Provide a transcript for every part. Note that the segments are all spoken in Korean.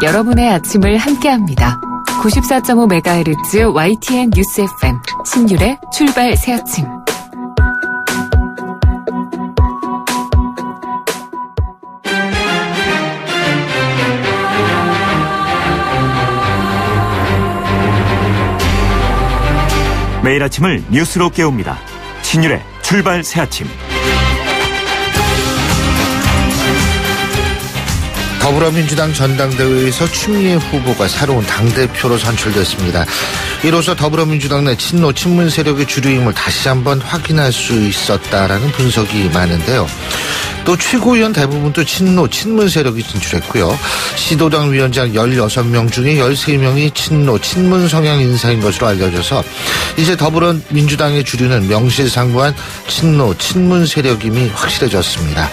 여러분의 아침을 함께합니다. 94.5MHz YTN 뉴스 FM 신율의 출발 새 아침. 매일 아침을 뉴스로 깨웁니다. 신율의 출발 새 아침. 더불어민주당 전당대회에서 추미애 후보가 새로운 당대표로 선출됐습니다. 이로써 더불어민주당 내 친노 친문 세력의 주류임을 다시 한번 확인할 수 있었다라는 분석이 많은데요. 또 최고위원 대부분도 친노 친문 세력이 진출했고요. 시도당 위원장 16명 중에 13명이 친노 친문 성향 인사인 것으로 알려져서 이제 더불어민주당의 주류는 명실상부한 친노 친문 세력임이 확실해졌습니다.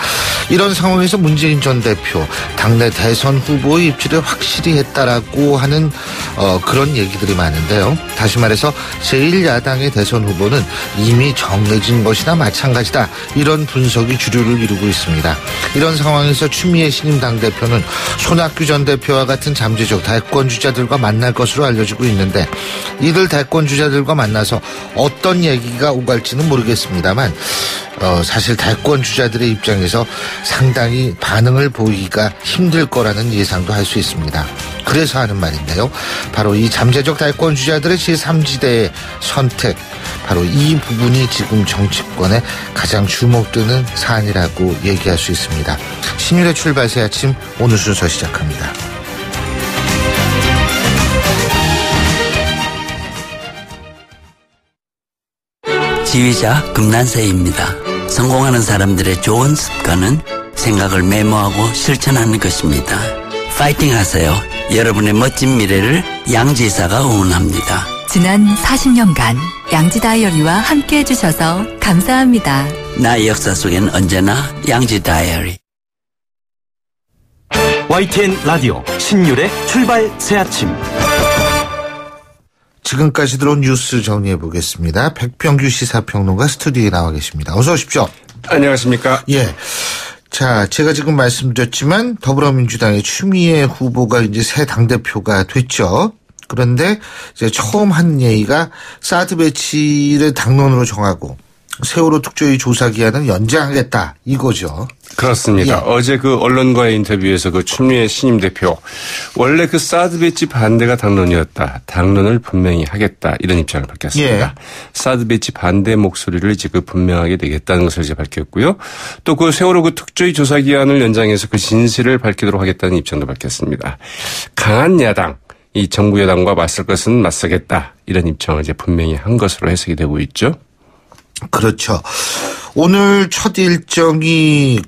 이런 상황에서 문재인 전 대표 당내 대선 후보의 입지를 확실히 했다라고 하는 어, 그런 얘기들이 많은데요. 다시 말해서 제1야당의 대선 후보는 이미 정해진 것이나 마찬가지다. 이런 분석이 주류를 이루고 있습니다. 이런 상황에서 추미애 신임 당대표는 손학규 전 대표와 같은 잠재적 대권 주자들과 만날 것으로 알려지고 있는데 이들 대권 주자들과 만나서 어떤 얘기가 오갈지는 모르겠습니다만 어, 사실 대권 주자들의 입장에서 상당히 반응을 보이기가 힘들 거라는 예상도 할 수 있습니다. 그래서 하는 말인데요. 바로 이 잠재적 대권 주자들 의 제3지대의 선택, 바로 이 부분이 지금 정치권에 가장 주목되는 사안이라고 얘기할 수 있습니다. 신율의 출발 새 아침 오늘 순서 시작합니다. 지휘자 금난세입니다. 성공하는 사람들의 좋은 습관은 생각을 메모하고 실천하는 것입니다. 파이팅 하세요. 여러분의 멋진 미래를 양지사가 응원합니다. 지난 40년간 양지 다이어리와 함께 해주셔서 감사합니다. 나의 역사 속엔 언제나 양지 다이어리. YTN 라디오 신율의 출발 새 아침. 지금까지 들어온 뉴스 정리해 보겠습니다. 백병규 시사평론가 스튜디오에 나와 계십니다. 어서 오십시오. 안녕하십니까. 예. 자, 제가 지금 말씀드렸지만 더불어민주당의 추미애 후보가 이제 새 당대표가 됐죠. 그런데 이제 처음 한 얘기가 사드 배치를 당론으로 정하고 세월호 특조위 조사 기한을 연장하겠다 이거죠. 그렇습니다. 예. 어제 그 언론과의 인터뷰에서 그 추미애 신임 대표 원래 그 사드 배치 반대가 당론이었다. 당론을 분명히 하겠다 이런 입장을 밝혔습니다. 예. 사드 배치 반대 목소리를 이제 그 분명하게 내겠다는 것을 이제 밝혔고요. 또 그 세월호 그 특조위 조사 기한을 연장해서 그 진실을 밝히도록 하겠다는 입장도 밝혔습니다. 강한 야당 이 정부 여당과 맞설 것은 맞서겠다 이런 입장을 이제 분명히 한 것으로 해석이 되고 있죠. 그렇죠. 오늘 첫 일정이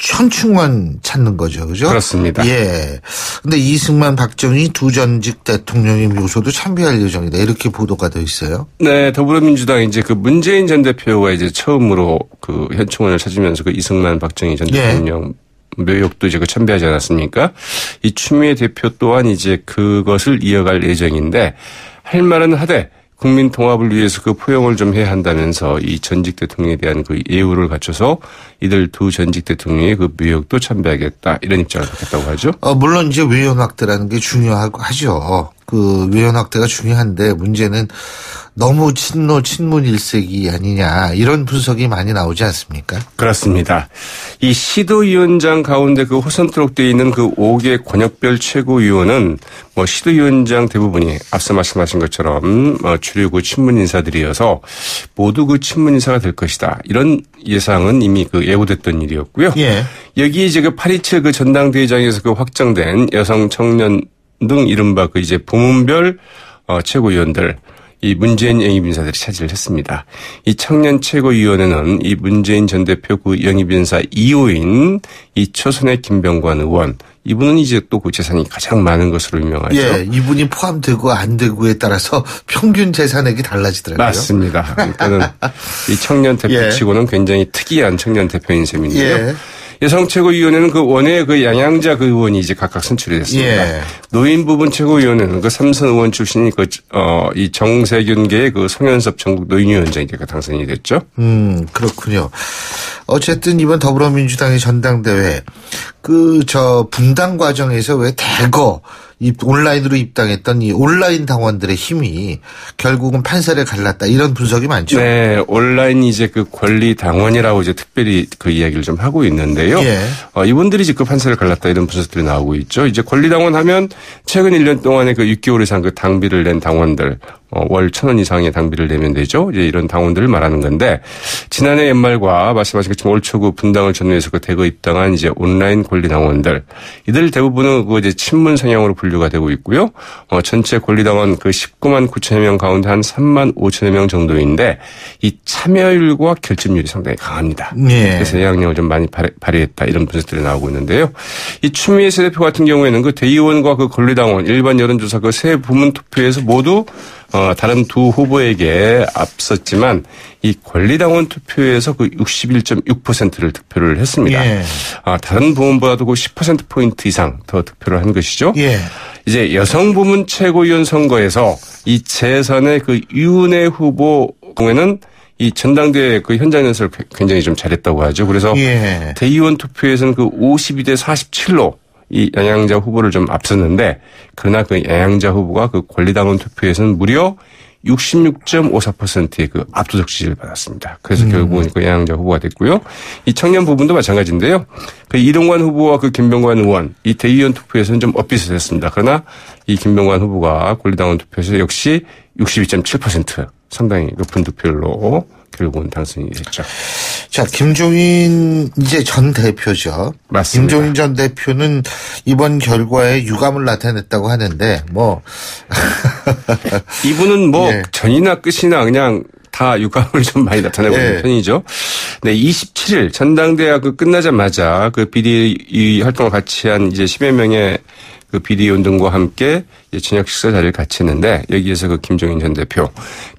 현충원 찾는 거죠. 그죠? 그렇습니다. 예. 근데 이승만, 박정희 두 전직 대통령의 묘소도 참배할 예정이다. 이렇게 보도가 돼 있어요. 네, 더불어민주당 이제 그 문재인 전 대표가 이제 처음으로 그 현충원을 찾으면서 그 이승만 박정희 전 예. 대통령 묘역도 이제 그 참배하지 않았습니까? 이 추미애 대표 또한 이제 그것을 이어갈 예정인데 할 말은 하되 국민 통합을 위해서 그 포용을 좀 해야 한다면서 이 전직 대통령에 대한 그 예우를 갖춰서 이들 두 전직 대통령의 그 묘역도 참배하겠다 이런 입장을 밝혔다고 하죠. 어, 물론 이제 외연확대라는 게 중요하고 하죠. 그 외연 확대가 중요한데 문제는 너무 친노 친문 일색이 아니냐 이런 분석이 많이 나오지 않습니까? 그렇습니다. 이 시도위원장 가운데 그 호선토록 되어 있는 그 5개 권역별 최고위원은 뭐 시도위원장 대부분이 앞서 말씀하신 것처럼 어, 주류 그 친문 인사들이어서 모두 그 친문 인사가 될 것이다. 이런 예상은 이미 그 예고됐던 일이었고요. 예. 여기 이제 그827 그 전당대회장에서 그 확정된 여성 청년 등 이른바 그 이제 부문별 어, 최고위원들 이 문재인 영입 인사들이 차지를 했습니다. 이 청년 최고위원회는 이 문재인 전 대표 그 영입 인사 2호인 이 초선의 김병관 의원 이분은 이제 또 그 재산이 가장 많은 것으로 유명하죠. 예, 이분이 포함되고 안 되고에 따라서 평균 재산액이 달라지더라고요. 맞습니다. 그러니까는 이 청년 예. 대표치고는 굉장히 특이한 청년 대표인 셈인데요. 예. 여성 최고위원회는 그 원외 그 양양자 그 의원이 이제 각각 선출이 됐습니다. 예. 노인 부분 최고위원회는 그 삼선 의원 출신이 그, 어, 이 정세균계의 그 송현섭 전국 노인위원장이 그 당선이 됐죠. 음, 그렇군요. 어쨌든 이번 더불어민주당의 전당대회 그 저 분당 과정에서 왜 대거 이 온라인으로 입당했던 이 온라인 당원들의 힘이 결국은 판사를 갈랐다 이런 분석이 많죠. 네, 온라인 이제 그 권리 당원이라고 이제 특별히 그 이야기를 좀 하고 있는데요. 예. 어, 이분들이 이제 그 판사를 갈랐다 이런 분석들이 나오고 있죠. 이제 권리 당원 하면 최근 1년 동안에 그 6개월 이상 그 당비를 낸 당원들 어, 월 천 원 이상의 당비를 내면 되죠. 이제 이런 당원들을 말하는 건데 지난해 연말과 말씀하신 것처럼 올 초그 분당을 전후해서 그 대거 입당한 이제 온라인 권리 당원들 이들 대부분은 그 이제 친문 성향으로 분류가 되고 있고요. 어, 전체 권리 당원 그 19만 9천여 명 가운데 한 3만 5천여 명 정도인데 이 참여율과 결집률이 상당히 강합니다. 예. 그래서 영향력을 좀 많이 발휘- 발휘 했다 이런 분석들이 나오고 있는데요. 이 추미애 새 대표 같은 경우에는 그 대의원과 그 권리 당원 일반 여론조사 그 세 부문 투표에서 모두 어, 다른 두 후보에게 앞섰지만 이 권리당원 투표에서 그 61.6%를 득표를 했습니다. 예. 아, 다른 부문보다도 그 10% 포인트 이상 더 득표를 한 것이죠. 예. 이제 여성 부문 최고위원 선거에서 이 재선의 그 유은혜 후보 경우에는 이 전당대회 그 현장 연설을 굉장히 좀 잘했다고 하죠. 그래서 예. 대의원 투표에서는 그 52대 47로 이 양양자 후보를 좀 앞섰는데 그러나 그 양양자 후보가 그 권리당원 투표에서는 무려 66.54%의 그 압도적 지지를 받았습니다. 그래서 결국은 그 양양자 후보가 됐고요. 이 청년 부분도 마찬가지인데요. 그 이동관 후보와 그 김병관 의원 이 대의원 투표에서는 좀 엇비슷 했습니다. 그러나 이 김병관 후보가 권리당원 투표에서 역시 62.7% 상당히 높은 득표율로 결국은 당선이 됐죠. 자, 김종인 이제 전 대표죠. 맞습니다. 김종인 전 대표는 이번 결과에 유감을 나타냈다고 하는데 뭐 이분은 뭐 예. 전이나 끝이나 그냥 다 유감을 좀 많이 나타내고 예. 있는 편이죠. 네, 27일 전당대회 그 끝나자마자 그 비리 이 활동을 같이 한 이제 10여 명의 그 비리위원들과 함께 저녁 식사 자리를 같이 했는데 여기에서 그 김종인 전 대표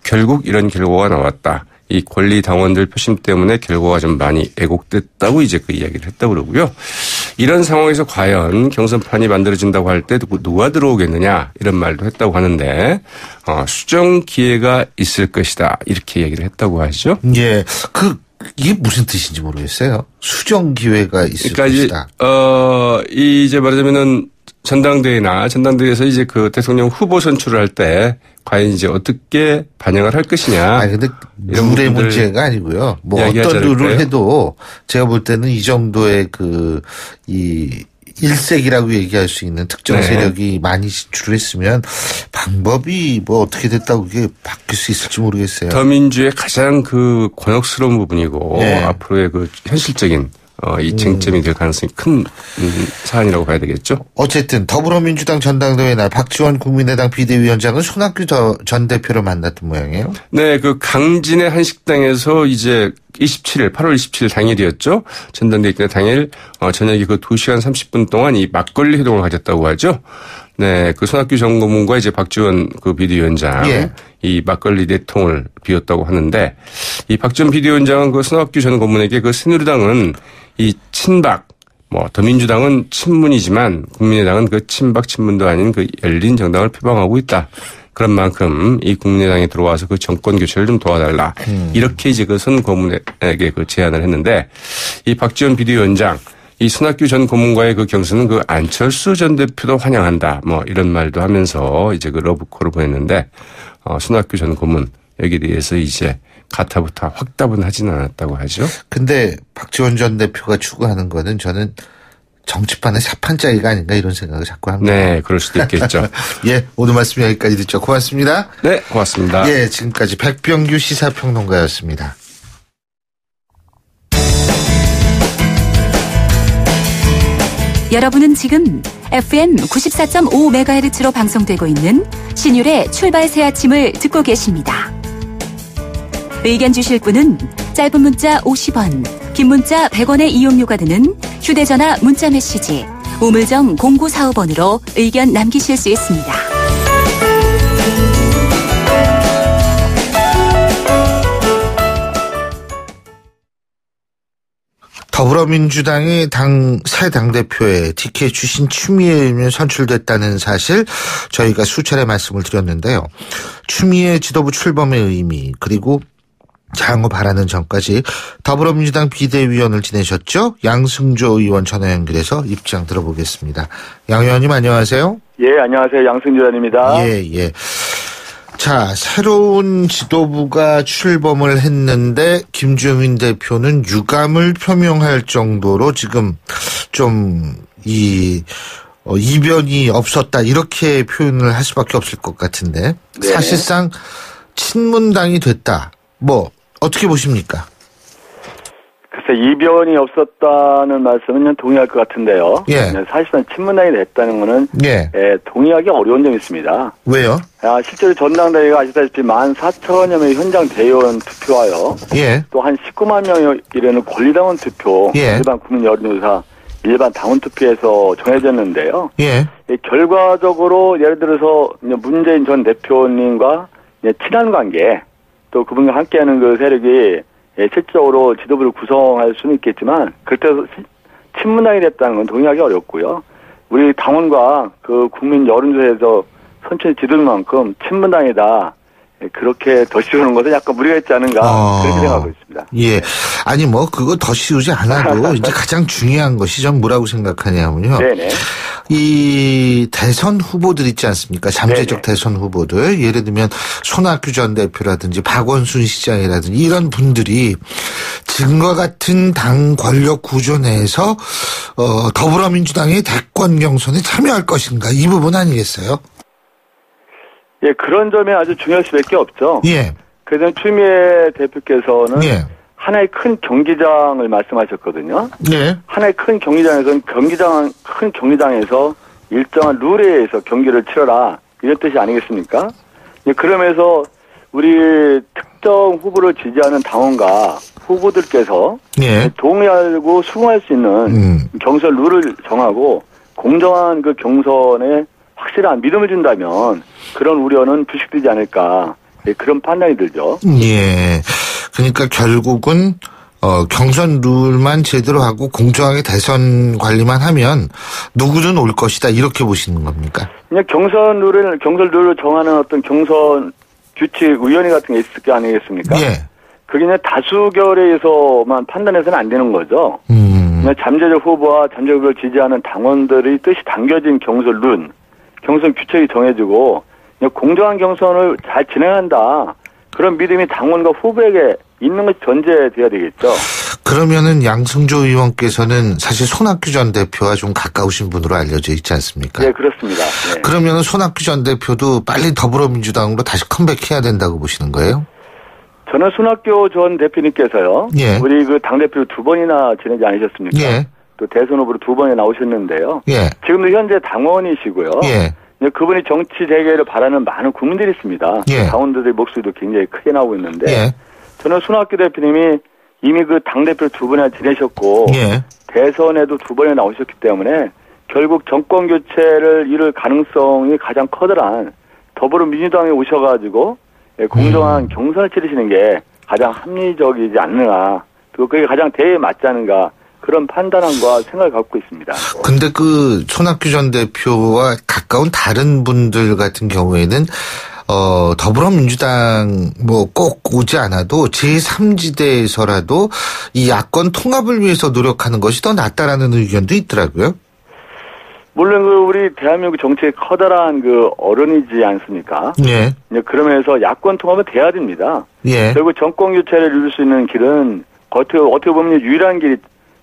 결국 이런 결과가 나왔다. 이 권리 당원들 표심 때문에 결과가 좀 많이 애곡됐다고 이제 그 이야기를 했다고 그러고요. 이런 상황에서 과연 경선판이 만들어진다고 할 때 누가 들어오겠느냐 이런 말도 했다고 하는데 어, 수정 기회가 있을 것이다 이렇게 얘기를 했다고 하죠. 예. 그 이게 무슨 뜻인지 모르겠어요. 수정 기회가 있을 그러니까 것이다. 어 이제 말하자면은 전당대회나 전당대회에서 이제 그 대통령 후보 선출을 할 때 과연 이제 어떻게 반영을 할 것이냐. 아니 근데 룰의 문제가 아니고요. 뭐 어떤 룰을? 해도 제가 볼 때는 이 정도의 그이 일색이라고 얘기할 수 있는 특정 네. 세력이 많이 진출을 했으면 방법이 뭐 어떻게 됐다고 그게 바뀔 수 있을지 모르겠어요. 더민주의 가장 그 곤혹스러운 부분이고 네. 앞으로의 그 현실적인 어, 이 쟁점이 될 가능성이 큰 음, 사안이라고 봐야 되겠죠. 어쨌든 더불어민주당 전당대회 날 박지원 국민의당 비대위원장은 손학규 저- 전 대표를 만났던 모양이에요. 네, 그 강진의 한 식당에서 이제 27일, 8월 27일 당일이었죠. 전당대회 때 당일 어, 저녁에 그 2시간 30분 동안 이 막걸리 회동을 가졌다고 하죠. 네, 그 손학규 전 고문과 이제 박지원 그 비대위원장 예. 이 막걸리 네 통을 비웠다고 하는데 이 박지원 비대위원장은 그 손학규 전 고문에게 그 새누리당은 이 친박 뭐 더민주당은 친문이지만 국민의당은 그 친박 친문도 아닌 그 열린 정당을 표방하고 있다. 그런 만큼 이 국민의당에 들어와서 그 정권 교체를 좀 도와달라. 이렇게 이제 그 선 고문에게 그 제안을 했는데 이 박지원 비대위원장 이 손학규 전 고문과의 그 경선은 그 안철수 전 대표도 환영한다. 뭐 이런 말도 하면서 이제 그 러브콜을 보냈는데 어, 손학규 전 고문 여기에 대해서 이제 가타부타 확답은 하지는 않았다고 하죠. 근데 박지원 전 대표가 추구하는 거는 저는 정치판의 사판짜기가 아닌가 이런 생각을 자꾸 합니다. 네, 그럴 수도 있겠죠. 예, 오늘 말씀 여기까지 듣죠. 고맙습니다. 네, 고맙습니다. 예, 지금까지 백병규 시사평론가였습니다. 여러분은 지금 FM 94.5MHz로 방송되고 있는 신율의 출발 새 아침을 듣고 계십니다. 의견 주실 분은 짧은 문자 50원, 긴 문자 100원의 이용료가 드는 휴대전화 문자 메시지 우물정 0945번으로 의견 남기실 수 있습니다. 더불어민주당의 당, 새 당대표에 TK 출신 추미애 의원이 선출됐다는 사실 저희가 수차례 말씀을 드렸는데요. 추미애 지도부 출범의 의미, 그리고 장후 바라는 전까지 더불어민주당 비대위원을 지내셨죠? 양승조 의원 전화 연결해서 입장 들어보겠습니다. 양 의원님 안녕하세요. 예, 안녕하세요. 양승조 의원입니다. 예, 예. 자, 새로운 지도부가 출범을 했는데 김종인 대표는 유감을 표명할 정도로 지금 좀이 어, 이변이 없었다 이렇게 표현을 할 수밖에 없을 것 같은데 네. 사실상 친문당이 됐다. 뭐 어떻게 보십니까? 글쎄, 이변이 없었다는 말씀은 동의할 것 같은데요. 예. 네, 사실상 친문당이 됐다는 거는 예. 예, 동의하기 어려운 점이 있습니다. 왜요? 아, 실제로 전당대회가 아시다시피 14,000여 명의 현장 대의원 투표하여 예. 또한 19만 명에 이르는 권리당원 투표, 예. 일반 국민 여론조사, 일반 당원 투표에서 정해졌는데요. 예. 예, 결과적으로 예를 들어서 문재인 전 대표님과 친한 관계 또 그분과 함께하는 그 세력이 예, 실질적으로 지도부를 구성할 수는 있겠지만 해서 친문당이 됐다는 건 동의하기 어렵고요. 우리 당원과 그 국민 여론조사에서 선출이 지도는 만큼 친문당이다. 예, 그렇게 더 씌우는 것은 약간 무리가 있지 않은가 어. 그렇게 생각하고 있습니다. 예. 아니 뭐 그거 더 씌우지 않아도 이제 가장 중요한 것이 전 뭐라고 생각하냐면요. 네네. 이 대선 후보들 있지 않습니까? 잠재적 네네. 대선 후보들. 예를 들면 손학규 전 대표라든지 박원순 시장이라든지 이런 분들이 지금과 같은 당 권력 구조 내에서 어, 더불어민주당의 대권 경선에 참여할 것인가 이 부분 아니겠어요? 예, 그런 점이 아주 중요할 수밖에 없죠. 예. 그래서 추미애 대표께서는 예. 하나의 큰 경기장을 말씀하셨거든요. 예. 하나의 큰 경기장에서는 경기장 큰 경기장에서 일정한 룰에 의해서 경기를 치러라 이런 뜻이 아니겠습니까? 예, 그러면서 우리 특정 후보를 지지하는 당원과 후보들께서 예. 동의하고 수긍할 수 있는 음. 경선 룰을 정하고 공정한 그 경선에 확실한 믿음을 준다면 그런 우려는 부식되지 않을까 예, 그런 판단이 들죠. 예. 그러니까 결국은 어, 경선 룰만 제대로 하고 공정하게 대선 관리만 하면 누구든 올 것이다 이렇게 보시는 겁니까? 그냥 경선 룰을 경선 룰을 정하는 어떤 경선 규칙 위원회 같은 게 있을 게 아니겠습니까? 예. 그게 그냥 다수결에 의해서만 판단해서는 안 되는 거죠. 음. 그냥 잠재적 후보와 잠재적 후보를 지지하는 당원들의 뜻이 담겨진 경선 룰, 경선 규칙이 정해지고 공정한 경선을 잘 진행한다. 그런 믿음이 당원과 후보에게 있는 것이 전제돼야 되겠죠. 그러면은 양승조 의원께서는 사실 손학규 전 대표와 좀 가까우신 분으로 알려져 있지 않습니까? 네, 그렇습니다. 네. 그러면은 손학규 전 대표도 빨리 더불어민주당으로 다시 컴백해야 된다고 보시는 거예요? 저는 손학규 전 대표님께서요. 예. 우리 그 당대표 두 번이나 지내지 않으셨습니까? 예. 또 대선 후보로 두 번이나 나오셨는데요. 예. 지금도 현재 당원이시고요. 예. 그분이 정치 재개를 바라는 많은 국민들이 있습니다. 예. 당원들의 목소리도 굉장히 크게 나오고 있는데 예. 저는 손학규 대표님이 이미 그 당대표 두 번이나 지내셨고 예. 대선에도 두 번이나 나오셨기 때문에 결국 정권 교체를 이룰 가능성이 가장 커다란 더불어민주당에 오셔가지고 예, 공정한 경선을 치르시는 게 가장 합리적이지 않느냐 또 그게 가장 대에 맞지 않은가 그런 판단함과 생각을 갖고 있습니다. 근데 그 손학규 전 대표와 가까운 다른 분들 같은 경우에는 어, 더불어민주당 뭐 꼭 오지 않아도 제3지대에서라도 이 야권 통합을 위해서 노력하는 것이 더 낫다라는 의견도 있더라고요. 물론 그 우리 대한민국 정치의 커다란 그 어른이지 않습니까? 예. 그러면서 야권 통합은 돼야 됩니다. 예. 결국 정권 교체를 이룰 수 있는 길은 어떻게 어떻게 보면 유일한 길이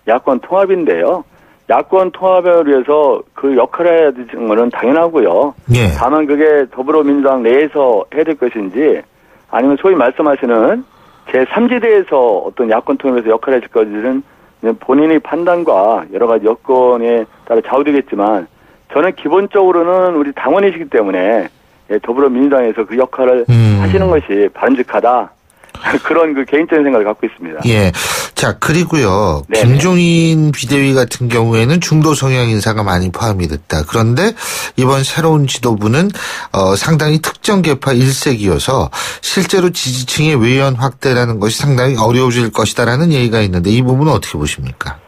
야권 통합인데요. 야권 통합을 위해서 그 역할을 해야 되는 거는 당연하고요. 예. 다만 그게 더불어민주당 내에서 해야 될 것인지 아니면 소위 말씀하시는 제3지대에서 어떤 야권 통합에서 역할을 해줄 것인지는 본인의 판단과 여러 가지 여건에 따라 좌우되겠지만 저는 기본적으로는 우리 당원이시기 때문에 예, 더불어민주당에서 그 역할을 음. 하시는 것이 바람직하다. 그런 그 개인적인 생각을 갖고 있습니다. 예. 자, 그리고요. 네네. 김종인 비대위 같은 경우에는 중도 성향 인사가 많이 포함이 됐다. 그런데 이번 새로운 지도부는 어, 상당히 특정 계파 일색이어서 실제로 지지층의 외연 확대라는 것이 상당히 어려워질 것이다라는 얘기가 있는데 이 부분은 어떻게 보십니까?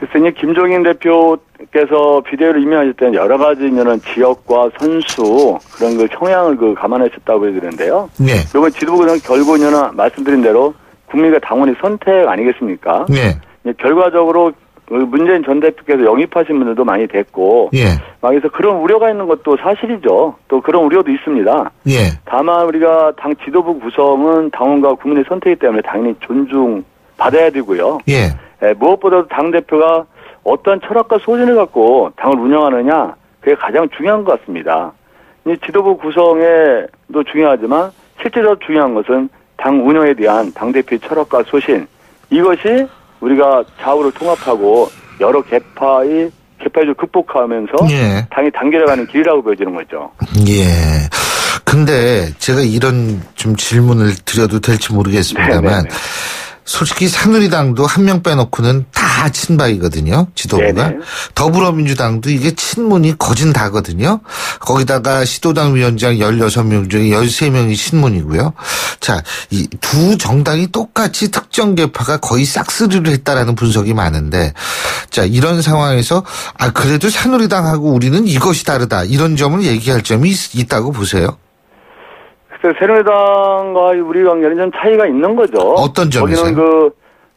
글쎄, 이제 김종인 대표께서 비대위를 임명하실 때는 여러 가지 이제는 지역과 선수 그런 그 성향을 그 감안하셨다고 해드리는데요. 네. 이번 지도부는 결국은 말씀드린 대로 국민과 당원의 선택 아니겠습니까? 네. 이제 결과적으로 그 문재인 전 대표께서 영입하신 분들도 많이 됐고, 예. 막 그래서 그런 우려가 있는 것도 사실이죠. 또 그런 우려도 있습니다. 예. 다만 우리가 당 지도부 구성은 당원과 국민의 선택이기 때문에 당연히 존중 받아야 되고요. 예. 예, 무엇보다도 당 대표가 어떤 철학과 소신을 갖고 당을 운영하느냐 그게 가장 중요한 것 같습니다. 이 지도부 구성에도 중요하지만 실제로 중요한 것은 당 운영에 대한 당 대표의 철학과 소신 이것이 우리가 좌우를 통합하고 여러 개파의 개파를 극복하면서 예. 당이 단결해가는 길이라고 보여지는 거죠. 예. 근데 제가 이런 좀 질문을 드려도 될지 모르겠습니다만 네네네. 솔직히 새누리당도 한 명 빼놓고는 다 친박이거든요. 지도부가. 네네. 더불어민주당도 이게 친문이 거진 다거든요. 거기다가 시도당 위원장 16명 중에 13명이 친문이고요. 자, 이 두 정당이 똑같이 특정 계파가 거의 싹쓸이를 했다라는 분석이 많은데 자, 이런 상황에서 아, 그래도 새누리당하고 우리는 이것이 다르다. 이런 점을 얘기할 점이 있, 있다고 보세요. 그래서 새누리당과 우리 관계는 좀 차이가 있는 거죠. 어떤 점에서요? 거기는 그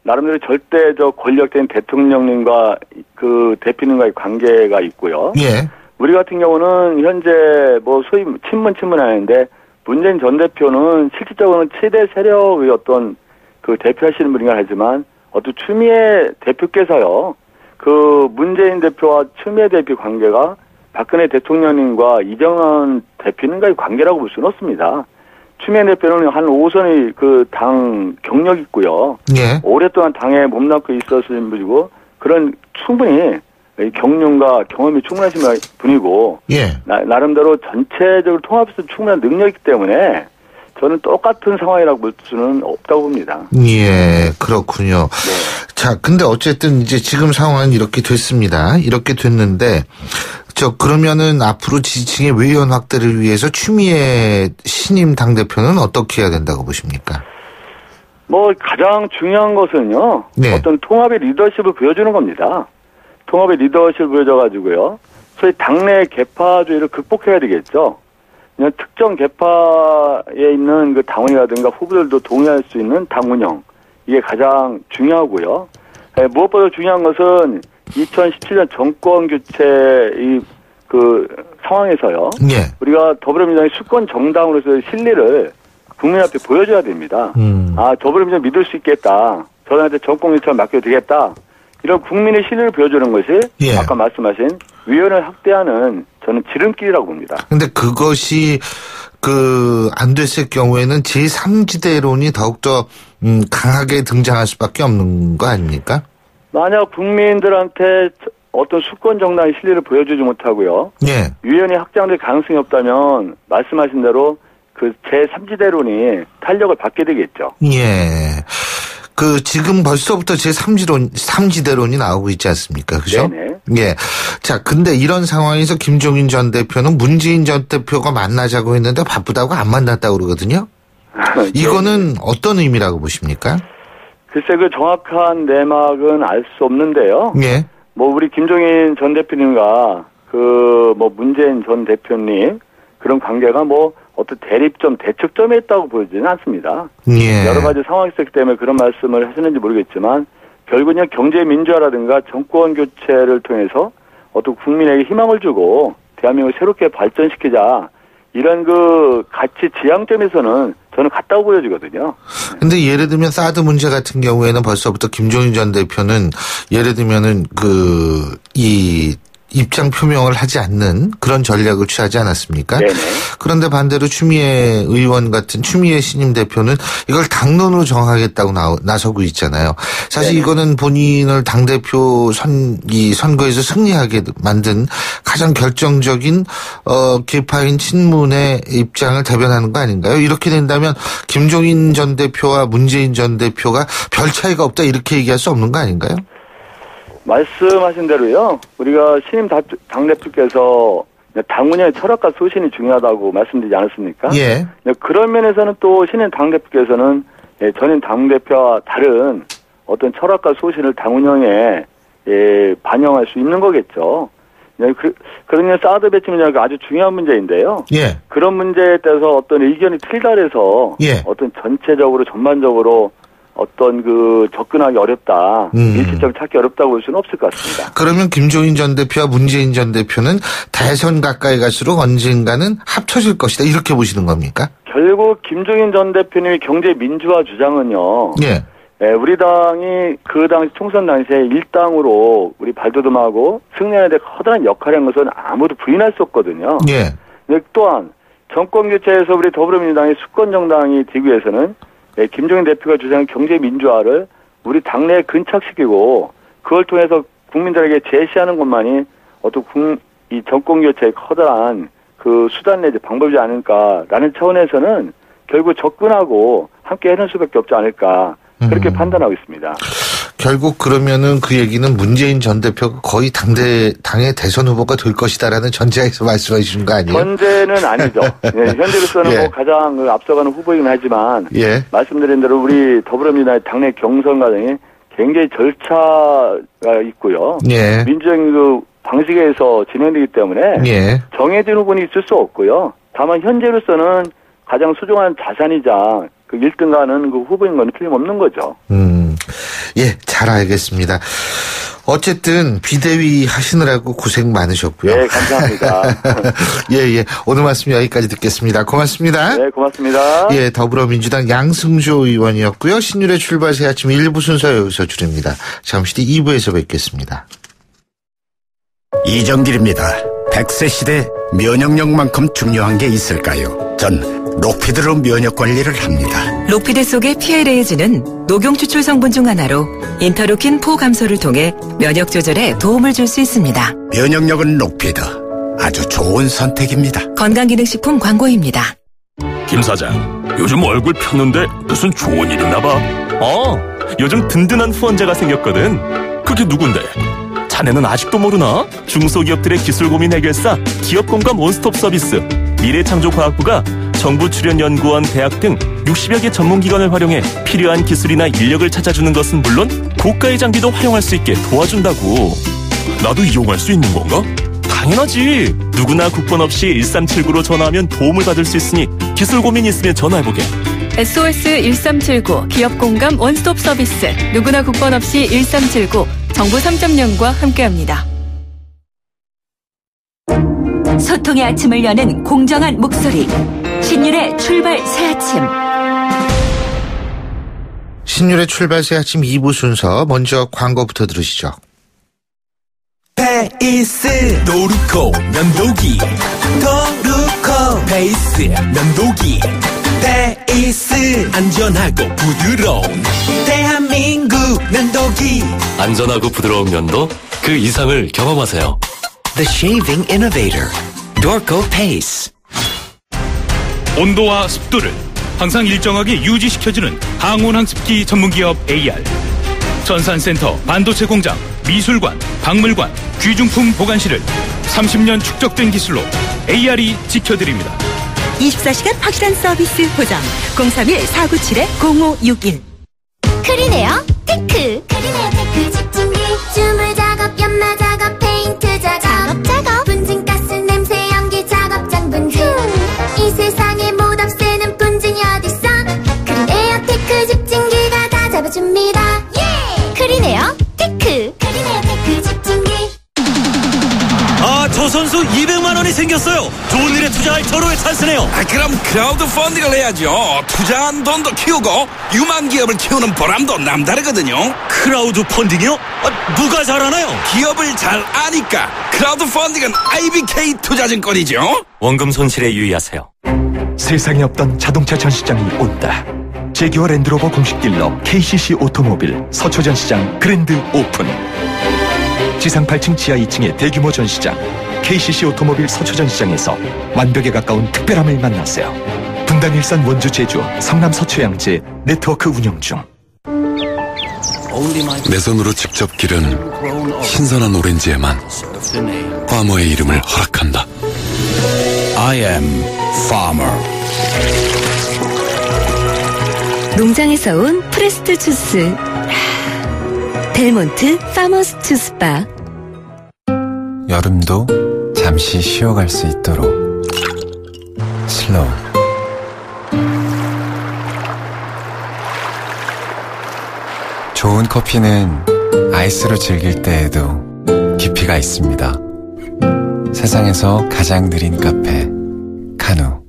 나름대로 절대적 권력된 대통령님과 그 대표님과의 관계가 있고요. 예. 우리 같은 경우는 현재 뭐 소위 친문 친문 하는데 문재인 전 대표는 실질적으로는 최대 세력의 어떤 그 대표하시는 분이긴 하지만 어떤 추미애 대표께서요 그 문재인 대표와 추미애 대표 관계가 박근혜 대통령님과 이정현 대표님과의 관계라고 볼 수는 없습니다. 추미애 대표는 한 5선의 그 당 경력 있고요. 예. 오랫동안 당에 몸담고 있었을 분이고 그런 충분히 이 경륜과 경험이 충분하신 분이고 예. 나, 나름대로 전체적으로 통합해서 충분한 능력이기 때문에 저는 똑같은 상황이라고 볼 수는 없다고 봅니다. 예, 그렇군요. 네. 자, 근데 어쨌든 이제 지금 상황은 이렇게 됐습니다. 이렇게 됐는데, 저, 그러면은 앞으로 지지층의 외연 확대를 위해서 추미애 신임 당 대표는 어떻게 해야 된다고 보십니까? 뭐 가장 중요한 것은요. 네. 어떤 통합의 리더십을 보여주는 겁니다. 통합의 리더십을 보여줘가지고요. 소위 당내 개파주의를 극복해야 되겠죠. 특정 개파에 있는 그 당원이라든가 후보들도 동의할 수 있는 당 운영 이게 가장 중요하고요. 예, 무엇보다 중요한 것은 2017년 정권 교체의 그 상황에서요. 예. 우리가 더불어민주당이 수권 정당으로서의 실리를 국민 앞에 보여줘야 됩니다. 음. 아, 더불어민주당 믿을 수 있겠다. 저한테 정권 교체를 맡겨도 되겠다. 이런 국민의 신뢰를 보여주는 것이 예. 아까 말씀하신 위원을 확대하는 저는 지름길이라고 봅니다. 근데 그것이 그 안 됐을 경우에는 제3지대론이 더욱더 음, 강하게 등장할 수밖에 없는 거 아닙니까? 만약 국민들한테 어떤 수권 정당의 실리를 보여주지 못하고요. 예. 위원이 확장될 가능성이 없다면 말씀하신 대로 그 제3지대론이 탄력을 받게 되겠죠. 예. 그 지금 벌써부터 제 3지론 3지대론이 나오고 있지 않습니까? 그죠? 네네. 예. 자, 근데 이런 상황에서 김종인 전 대표는 문재인 전 대표가 만나자고 했는데 바쁘다고 안 만났다고 그러거든요. 이거는 어떤 의미라고 보십니까? 글쎄 그 정확한 내막은 알 수 없는데요. 예. 뭐 우리 김종인 전 대표님과 그 뭐 문재인 전 대표님 그런 관계가 뭐 어떤 대립점 대척점에 있다고 보이지는 않습니다. 예. 여러 가지 상황이 있었기 때문에 그런 말씀을 하시는지 모르겠지만 결국은 경제 민주화라든가 정권 교체를 통해서 어떤 국민에게 희망을 주고 대한민국을 새롭게 발전시키자 이런 그 가치 지향점에서는 저는 같다고 보여지거든요. 근데 예를 들면 사드 문제 같은 경우에는 벌써부터 김종인 전 대표는 예를 들면은 그 이 입장 표명을 하지 않는 그런 전략을 취하지 않았습니까? 네네. 그런데 반대로 추미애 의원 같은 추미애 신임 대표는 이걸 당론으로 정하겠다고 나, 나서고 있잖아요. 사실 네네. 이거는 본인을 당 대표 선, 이 선거에서 승리하게 만든 가장 결정적인, 어, 개파인 친문의 입장을 대변하는 거 아닌가요? 이렇게 된다면 김종인 전 대표와 문재인 전 대표가 별 차이가 없다 이렇게 얘기할 수 없는 거 아닌가요? 말씀하신 대로요. 우리가 신임 당- 당대표께서 당 운영의 철학과 소신이 중요하다고 말씀드리지 않았습니까? 예. 네, 그런 면에서는 또 신임 당대표께서는 예, 전임 당대표와 다른 어떤 철학과 소신을 당 운영에 예, 반영할 수 있는 거겠죠. 네, 그, 그러면 사드 배치 문제가 아주 중요한 문제인데요. 예. 그런 문제에 대해서 어떤 의견이 틀다해서 예. 어떤 전체적으로 전반적으로 어떤 그 접근하기 어렵다, 음. 일치점 찾기 어렵다고 볼 수는 없을 것 같습니다. 그러면 김종인 전 대표와 문재인 전 대표는 대선 가까이 갈수록 언젠가는 합쳐질 것이다. 이렇게 보시는 겁니까? 결국 김종인 전 대표님의 경제 민주화 주장은요. 예. 예, 우리 당이 그 당시 총선 당시에 일당으로 우리 발돋움하고 승리하는 데 커다란 역할을 한 것은 아무도 부인할 수 없거든요. 예. 또한 정권 교체에서 우리 더불어민주당이 수권 정당이 되기 위해서는 예, 김종인 대표가 주장한 경제 민주화를 우리 당내에 근착시키고 그걸 통해서 국민들에게 제시하는 것만이 어떤 국, 이 정권 교체의 커다란 그 수단 내지 방법이지 않을까라는 차원에서는 결국 접근하고 함께 하는 수밖에 없지 않을까 그렇게 음. 판단하고 있습니다. 결국 그러면은 그 얘기는 문재인 전 대표가 거의 당대 당의 대선 후보가 될 것이다라는 전제에서 말씀하시는 거 아니에요? 현재는 아니죠. 예, 현재로서는 예. 뭐 가장 그 앞서가는 후보이긴 하지만 예. 말씀드린 대로 우리 더불어민주당의 당내 경선 과정에 굉장히 절차가 있고요. 예. 민주적인 그 방식에서 진행되기 때문에 예. 정해진 후보는 있을 수 없고요. 다만 현재로서는 가장 소중한 자산이자 그 1등가는 그 후보인 건 틀림없는 거죠. 음. 예, 잘 알겠습니다. 어쨌든 비대위 하시느라고 고생 많으셨고요. 네, 감사합니다. 예, 예. 오늘 말씀 여기까지 듣겠습니다. 고맙습니다. 네, 고맙습니다. 예, 더불어민주당 양승조 의원이었고요. 신율의 출발 새 아침 1부 순서 여기서 줄입니다. 잠시 뒤 2부에서 뵙겠습니다. 이정길입니다. 100세 시대 면역력만큼 중요한 게 있을까요? 전 록피드로 면역 관리를 합니다. 록피드 속의 PLAG는 녹용 추출 성분 중 하나로 인터루킨 포 감소를 통해 면역 조절에 도움을 줄 수 있습니다. 면역력은 록피드. 아주 좋은 선택입니다. 건강기능식품 광고입니다. 김 사장, 요즘 얼굴 폈는데 무슨 좋은 일 있나 봐. 어, 요즘 든든한 후원자가 생겼거든. 그게 누군데? 자네는 아직도 모르나? 중소기업들의 기술 고민 해결사 기업공감 원스톱 서비스 미래창조과학부가 정부 출연 연구원 대학 등 60여 개 전문기관을 활용해 필요한 기술이나 인력을 찾아주는 것은 물론 고가의 장비도 활용할 수 있게 도와준다고. 나도 이용할 수 있는 건가? 당연하지. 누구나 국번 없이 1379로 전화하면 도움을 받을 수 있으니 기술 고민 있으면 전화해보게. SOS 1379 기업 공감 원스톱 서비스 누구나 국번 없이 1379 정부 3.0과 함께합니다. 소통의 아침을 여는 공정한 목소리. 신율의 출발 새 아침. 신율의 출발 새 아침 2부 순서 먼저 광고부터 들으시죠. 페이스 도루코 면도기 도루코 페이스 면도기 페이스 안전하고 부드러운 대한민국 면도기 안전하고 부드러운 면도 그 이상을 경험하세요. The Shaving Innovator. Dorco Pace. 온도와 습도를 항상 일정하게 유지시켜주는 항온 항습기 전문기업 AR 전산센터 반도체 공장 미술관 박물관 귀중품 보관실을 30년 축적된 기술로 AR이 지켜드립니다. 24시간 확실한 서비스 보장. 031-497-0561 크리네어 선수 200만 원이 생겼어요. 좋은 일에 투자할 절호의 찬스네요. 아, 그럼 크라우드 펀딩을 해야죠. 투자한 돈도 키우고 유망 기업을 키우는 보람도 남다르거든요. 크라우드 펀딩이요? 아, 누가 잘하나요? 기업을 잘 아니까 크라우드 펀딩은 IBK 투자증권이죠. 원금 손실에 유의하세요. 세상에 없던 자동차 전시장이 온다. 재규어 랜드로버 공식 딜러 KCC 오토모빌 서초 전시장 grand open. 지상 8층 지하 2층의 대규모 전시장 KCC 오토모빌 서초 전시장에서 완벽에 가까운 특별함을 만났어요. 분당 일산 원주 제주 성남 서초 양재 네트워크 운영 중. 내 손으로 직접 기른 신선한 오렌지에만 파머의 이름을 허락한다. I am farmer. 농장에서 온 pressed 주스 델몬트 파머스 주스바 여름도 잠시 쉬어갈 수 있도록 slow 좋은 커피는 아이스로 즐길 때에도 깊이가 있습니다. 세상에서 가장 느린 카페 카누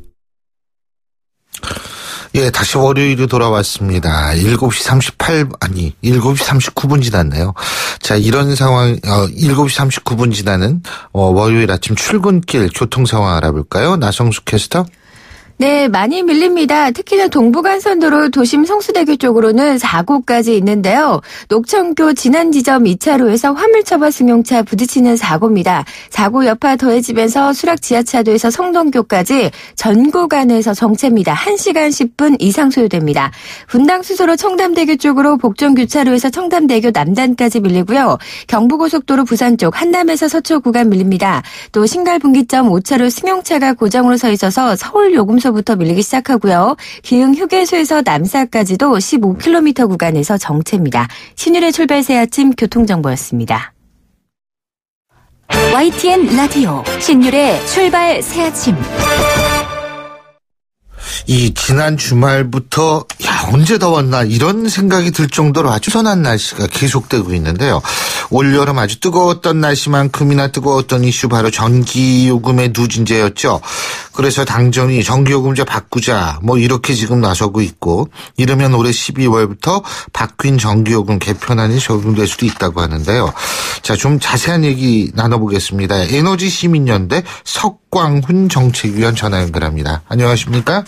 예, 다시 월요일이 돌아왔습니다. 7시 38, 아니, 7시 39분 지났네요. 자, 이런 상황, 어, 7시 39분 지나는, 어, 월요일 아침 출근길 교통 상황 알아볼까요? 나성수 캐스터? 네, 많이 밀립니다. 특히나 동부간선도로 도심 성수대교 쪽으로는 사고까지 있는데요. 녹천교 지난 지점 2차로에서 화물차와 승용차 부딪히는 사고입니다. 사고 여파 더해지면서 수락 지하차도에서 성동교까지 전 구간에서 정체입니다. 1시간 10분 이상 소요됩니다. 분당 수소로 청담대교 쪽으로 복정교차로에서 청담대교 남단까지 밀리고요. 경부고속도로 부산 쪽 한남에서 서초 구간 밀립니다. 또 신갈분기점 5차로 승용차가 고정으로 서 있어서 서울 요금 부터 밀리기 시작하고요. 기흥 휴게소에서 남사까지도 15km 구간에서 정체입니다. 신율의 출발 새 아침 교통정보였습니다. YTN 라디오 신율의 출발 새 아침. 이 지난 주말부터 야 언제 더웠나 이런 생각이 들 정도로 아주 선한 날씨가 계속되고 있는데요. 올 여름 아주 뜨거웠던 날씨만큼이나 뜨거웠던 이슈 바로 전기요금의 누진제였죠. 그래서 당정이 전기요금제 바꾸자 뭐 이렇게 지금 나서고 있고 이러면 올해 12월부터 바뀐 전기요금 개편안이 적용될 수도 있다고 하는데요. 자 좀 자세한 얘기 나눠보겠습니다. 에너지 시민연대 석광훈 정책위원 전화 연결합니다. 안녕하십니까?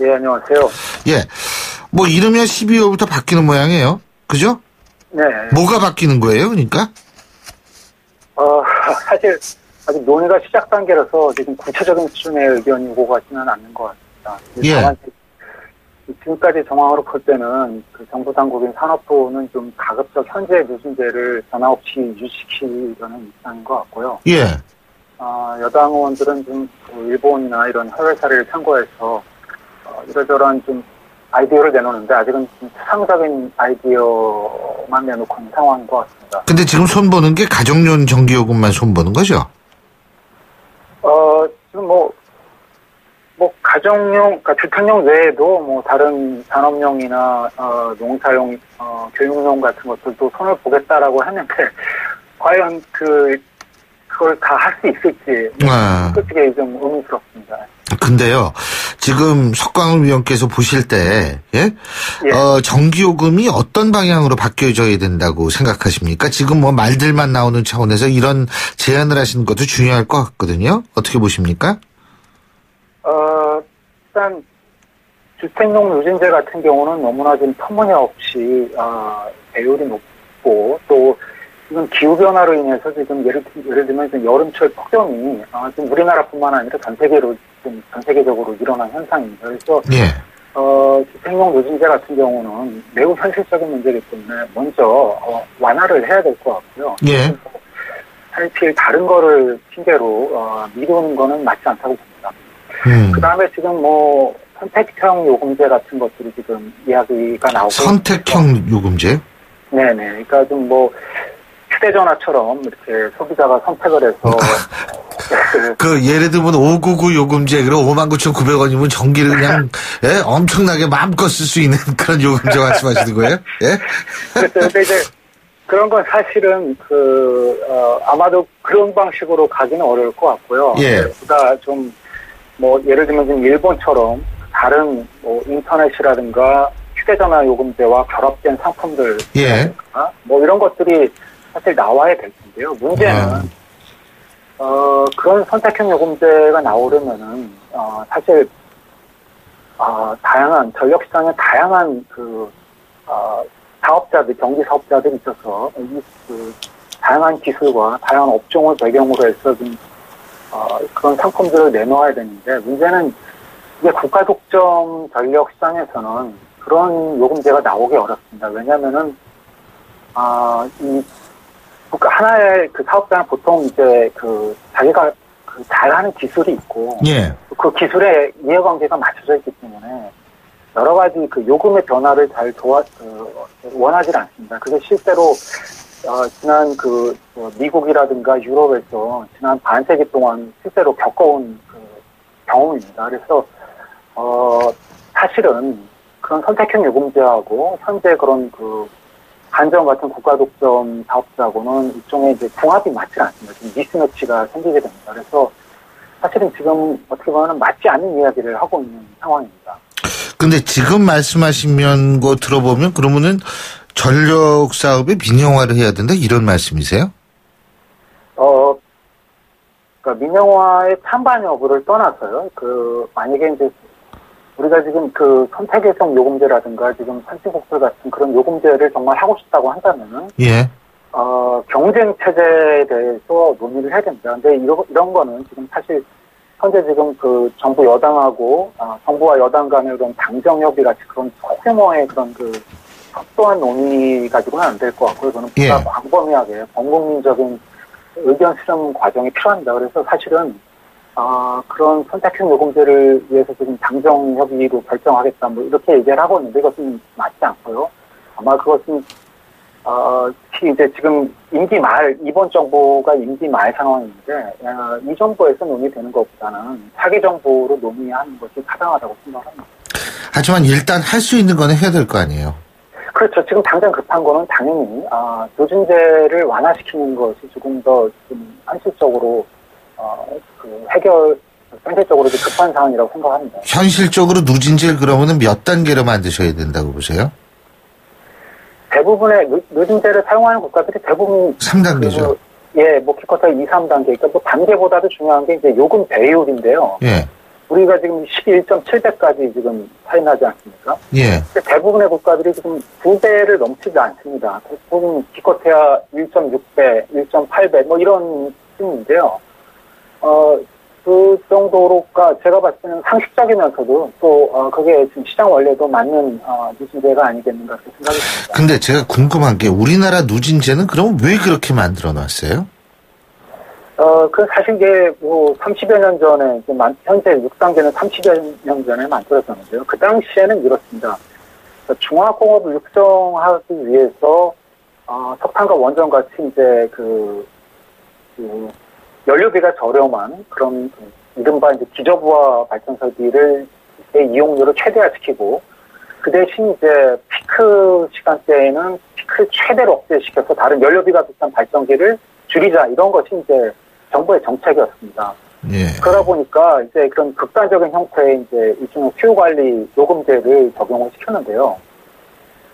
예, 안녕하세요. 예. 뭐 이러면 12월부터 바뀌는 모양이에요. 그죠? 네. 뭐가 바뀌는 거예요, 그러니까? 어, 사실 아직 논의가 시작 단계라서 지금 구체적인 수준의 의견이 오고 가지는 않는 것 같습니다. 예. 다만 지금까지 정황으로 볼 때는 그 정부 당국인 산업부는 좀 가급적 현재 누진제를 변화 없이 유지시키려는 입장인 것 같고요. 예. 어, 여당 의원들은 좀그 일본이나 이런 해외 사례를 참고해서 어, 이러저러한 좀 아이디어를 내놓는데 아직은 좀 추상적인 아이디어만 내놓고 있는 상황인 것 같습니다. 근데 지금 손보는 게 가정용 전기요금만 손보는 거죠? 어, 지금 뭐, 뭐, 가정용, 그러니까 주택용 외에도 뭐, 다른 산업용이나, 어, 농사용, 어, 교육용 같은 것들도 손을 보겠다라고 했는데, 과연 그, 그걸 다 할 수 있을지, 아. 솔직히 좀 의문스럽습니다. 근데요, 지금 석광훈 위원께서 보실 때, 예? 어, 전기요금이 어떤 방향으로 바뀌어져야 된다고 생각하십니까? 지금 뭐 말들만 나오는 차원에서 이런 제안을 하시는 것도 중요할 것 같거든요. 어떻게 보십니까? 어, 일단, 주택용 누진제 같은 경우는 너무나 좀 터무니없이, 아, 배율이 높고, 또, 지금 기후변화로 인해서 지금 예를, 들- 예를 들면 지금 여름철 폭염이, 아, 지금 우리나라뿐만 아니라 전 세계로, 좀, 전 세계적으로 일어난 현상입니다. 그래서, 예. 어, 주택용 누진제 같은 경우는 매우 현실적인 문제이기 때문에 먼저, 어, 완화를 해야 될 것 같고요. 예. 하필 다른 거를 핑계로, 어, 미루는 거는 맞지 않다고 봅니다. 음. 그 다음에 지금 뭐 선택형 요금제 같은 것들이 지금 이야기가 나오고 선택형 요금제? 네네. 그러니까 좀 뭐 휴대전화처럼 이렇게 소비자가 선택을 해서 그 예를 들면 599 요금제 그럼 59,900원이면 전기를 그냥 예? 엄청나게 마음껏 쓸 수 있는 그런 요금제 말씀하시는 거예요? 예? 그래서 근데 이제 그런 건 사실은 그 어, 아마도 그런 방식으로 가기는 어려울 것 같고요. 예. 그가 좀뭐 예를 들면 지금 일본처럼 다른 뭐 인터넷이라든가 휴대전화 요금제와 결합된 상품들 예. 아, 뭐 이런 것들이 사실 나와야 될 텐데요. 문제는 아. 어 그런 선택형 요금제가 나오려면은 어 사실 아 다양한 전력 시장에 다양한 그 어, 사업자들 경기 사업자들이 있어서 이 그 다양한 기술과 다양한 업종을 배경으로 해서 좀 어, 그런 상품들을 내놓아야 되는데 문제는 이게 국가 독점 전력 시장에서는 그런 요금제가 나오기 어렵습니다. 왜냐하면은 아, 이 국가 하나의 그 사업자는 보통 이제 그 자기가 그 잘하는 기술이 있고 예. 그 기술의 이해관계가 맞춰져 있기 때문에 여러 가지 그 요금의 변화를 잘 도와 그 원하지 않습니다. 그래서 실제로 어, 지난 그 어, 미국이라든가 유럽에서 지난 반세기 동안 실제로 겪어온 그 경험입니다. 그래서 어, 사실은 그런 선택형 요금제하고 현재 그런 그 한정 같은 국가 독점 사업자하고는 일종의 이제 궁합이 맞지 않습니다. 지금 미스매치가 생기게 됩니다. 그래서 사실은 지금 어떻게 보면 맞지 않는 이야기를 하고 있는 상황입니다. 근데 지금 말씀하신 거 들어보면 그러면은 전력 사업의 민영화를 해야 된다 이런 말씀이세요? 어, 그러니까 민영화의 찬반 여부를 떠나서요. 그 만약에 이제 우리가 지금 그 선택의성 요금제라든가 지금 산지국들 같은 그런 요금제를 정말 하고 싶다고 한다면은 예. 어, 경쟁 체제에 대해서 논의를 해야 됩니다. 근데 이런 이런 거는 지금 사실 현재 지금 그 정부 여당하고 아, 정부와 여당 간의 그런 당정협의 같이 그런 소규모의 그런 그 협소한 논의 가지고는 안 될 것 같고요. 저는 예. 보다 광범위하게 범국민적인 의견 수렴 과정이 필요합니다. 그래서 사실은 아, 그런 선택형 요금제를 위해서 지금 당정 협의로 결정하겠다 뭐 이렇게 얘기를 하고 있는데 이것은 맞지 않고요. 아마 그것은 어, 특히 이제 지금 임기 말 이번 정부가 임기 말 상황인데 어, 이 정부에서 논의되는 것보다는 차기 정부로 논의하는 것이 타당하다고 생각합니다. 하지만 일단 할 수 있는 거는 해야 될 거 아니에요. 그렇죠. 지금 당장 급한 거는 당연히 아, 노진제를 완화시키는 것이 조금 더 좀 현실적으로 어, 그 해결 현실적으로 좀 급한 상황이라고 생각합니다. 현실적으로 누진제를 그러면은 몇 단계로 만드셔야 된다고 보세요? 대부분의 노- 노진제를 사용하는 국가들이 대부분 3단계죠. 그, 예, 뭐 기껏해 2, 3단계. 그러니까 뭐 단계보다도 중요한 게 이제 요금 배율인데요. 예. 우리가 지금 11.7배까지 지금 차이나지 않습니까? 예. 대부분의 국가들이 지금 두 배를 넘치지 않습니다. 대부분 기껏해야 1.6배, 1.8배 뭐 이런 수준인데요. 어, 그 정도로가 제가 봤을 때는 상식적이면서도 또 어, 그게 지금 시장 원래도 맞는 어, 누진제가 아니겠는가 그렇게 생각이 듭니다. 근데 제가 궁금한 게 우리나라 누진제는 그럼 왜 그렇게 만들어 놨어요? 어, 그 사실 이게 뭐 30여 년 전에, 현재 6단계는 30여 년 전에 만들어졌는데요. 그 당시에는 이렇습니다. 그러니까 중화공업을 육성하기 위해서, 어, 석탄과 원전 같이 이제 그, 그 연료비가 저렴한 그런 그 이른바 이제 기저부하 발전 설비를 의 이용료를 최대화시키고 그 대신 이제 피크 시간대에는 피크를 최대로 억제시켜서 다른 연료비가 비싼 발전기를 줄이자 이런 것이 이제 정부의 정책이었습니다. 예. 그러다 보니까 이제 그런 극단적인 형태의 이제 일종의 수요 관리 요금제를 적용을 시켰는데요.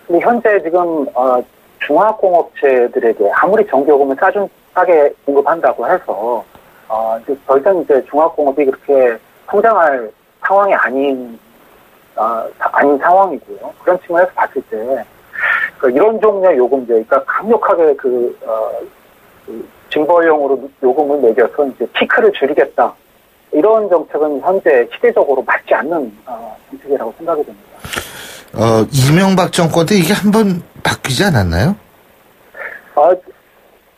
근데 현재 지금 어, 중화공업체들에게 아무리 전기요금을 싸준 싸게 공급한다고 해서 어, 이제 더 이상 이제 중화공업이 그렇게 성장할 상황이 아닌 어, 사- 아닌 상황이고요. 그런 측면에서 봤을 때그 이런 종류의 요금제, 그러니까 강력하게 그, 어, 그 징벌용으로 요금을 매겨서 이제 피크를 줄이겠다. 이런 정책은 현재 시대적으로 맞지 않는 어, 정책이라고 생각이 됩니다. 어, 이명박 정권 때 이게 한번 바뀌지 않았나요? 어,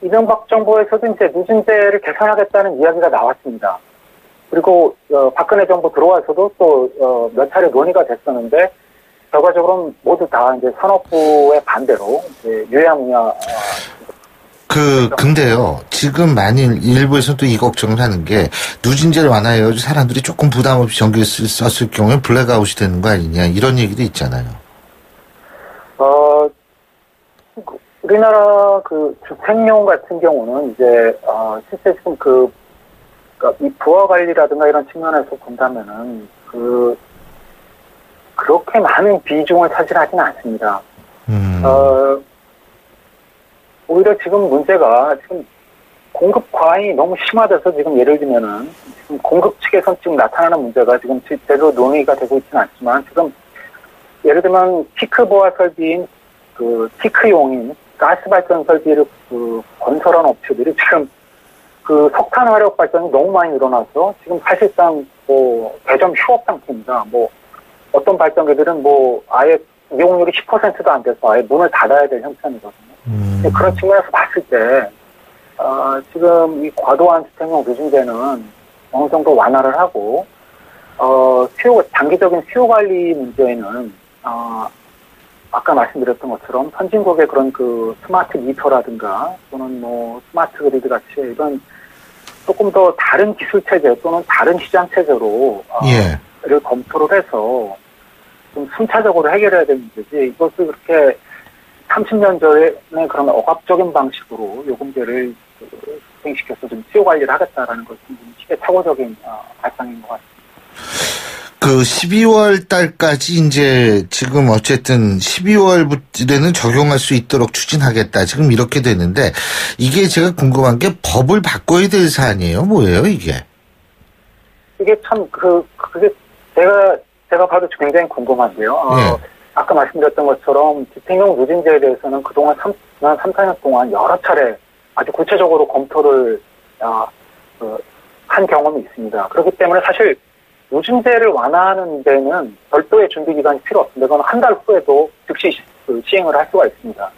이명박 정부에서도 이제 누진제를 개선하겠다는 이야기가 나왔습니다. 그리고 어, 박근혜 정부 들어와서도 또 어, 몇 차례 논의가 됐었는데 결과적으로는 모두 다 이제 산업부의 반대로 이제 유야무야 어, 그, 근데요, 지금 만일 일부에서는 또이 걱정을 하는 게, 누진제를 완화해가지고 사람들이 조금 부담 없이 전기를 쓰- 썼을 경우에 블랙아웃이 되는 거 아니냐, 이런 얘기도 있잖아요. 어, 그 우리나라 그 주택용 같은 경우는 이제, 어, 실제 지금 그, 그니까 이 부하 관리라든가 이런 측면에서 본다면은 그, 그렇게 많은 비중을 차지하지는 않습니다. 어, 오히려 지금 문제가 지금 공급 과잉이 너무 심화돼서 지금 예를 들면은 지금 공급 측에서 지금 나타나는 문제가 지금 제대로 논의가 되고 있지는 않지만 지금 예를 들면 피크 보아 설비인 그 피크용인 가스 발전 설비를 그 건설한 업체들이 지금 그 석탄 화력 발전이 너무 많이 늘어나서 지금 사실상 뭐 대점 휴업 상태입니다. 뭐 어떤 발전기들은 뭐 아예 이용률이 10%도 안 돼서 아예 문을 닫아야 될 형편이거든요. 근데 그런 측면에서 봤을 때, 어, 지금 이 과도한 주택용 누진제는 어느 정도 완화를 하고, 어, 수요, 단기적인 수요 관리 문제에는, 어, 아까 말씀드렸던 것처럼 선진국의 그런 그 스마트 미터라든가 또는 뭐 스마트 그리드 같이 이런 조금 더 다른 기술 체제 또는 다른 시장 체제로 어, 예. 를 검토를 해서 좀 순차적으로 해결해야 되는 문제지 이것을 그렇게 30년 전에 그런 억압적인 방식으로 요금제를 그 수행시켜서 좀 수요 관리를 하겠다라는 것은 좀 시대착오적인 어, 발상인 것 같습니다. 그 12월 달까지 이제 지금 어쨌든 12월부터는 적용할 수 있도록 추진하겠다. 지금 이렇게 되는데 이게 제가 궁금한 게 법을 바꿔야 될 사안이에요. 뭐예요, 이게? 이게 참 그 그게 제가 제가 봐도 굉장히 궁금한데요. 어, 예. 아까 말씀드렸던 것처럼 집행용 누진제에 대해서는 그동안 3, 지난 3, 4년 동안 여러 차례 아주 구체적으로 검토를 아, 그, 한 경험이 있습니다. 그렇기 때문에 사실 누진제를 완화하는 데는 별도의 준비 기간이 필요 없습니다. 그건 한 달 후에도 즉시 시- 그 시행을 할 수가 있습니다.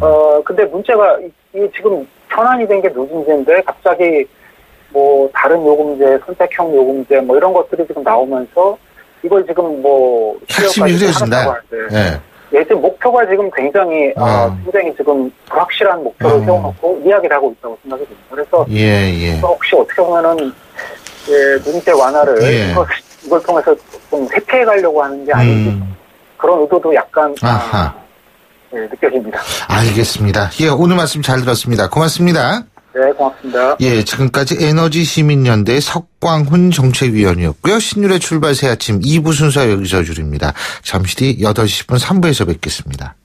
어, 근데 문제가 이, 이 지금 현안이 된 게 누진제인데 갑자기 뭐 다른 요금제, 선택형 요금제 뭐 이런 것들이 지금 나오면서 이걸 지금 뭐 핵심이 흐려진다. 예. 예, 지금 목표가 지금 굉장히 어, 굉장히 지금 불확실한 목표를 어. 세워놓고 이야기를 하고 있다고 생각이 듭니다. 그래서 예, 예. 또 혹시 어떻게 보면은 예, 문제 완화를 예. 이걸, 이걸 통해서 좀 회피해 가려고 하는 게 아닌지 음. 그런 의도도 약간 아하. 예, 느껴집니다. 알겠습니다. 예, 오늘 말씀 잘 들었습니다. 고맙습니다. 네, 고맙습니다. 예, 지금까지 에너지 시민연대 석광훈 정책위원이었고요. 신율의 출발 새 아침 2부 순서 여기서 줄입니다. 잠시 뒤 8시 10분 3부에서 뵙겠습니다.